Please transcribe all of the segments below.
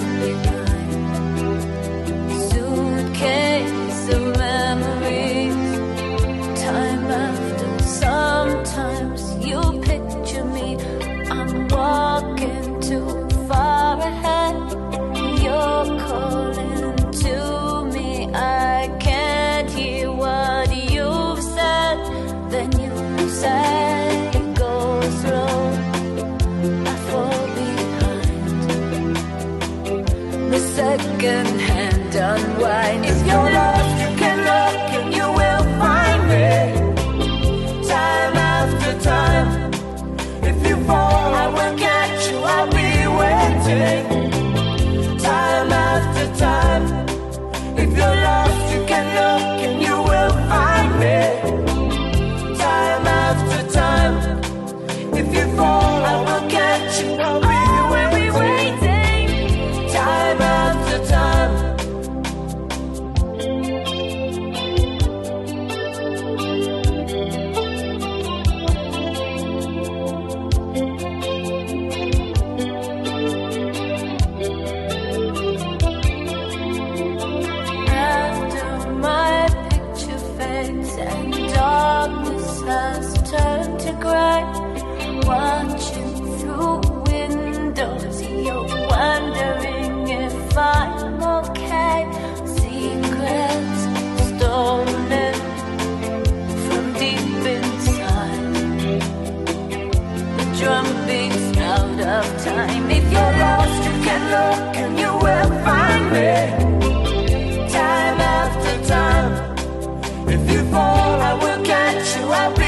Thank you. unwind. If you're cry watching through windows. You're wondering if I'm okay. Secrets stolen from deep inside. The drum beats out of time. If you're lost, you can look and you will find me. Time after time. If you fall, I will catch you. I'll be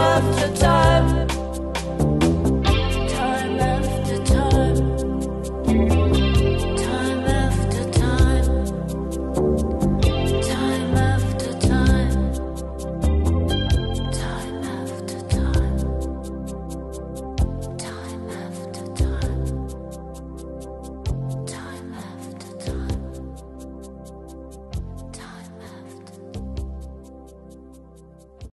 love to talk.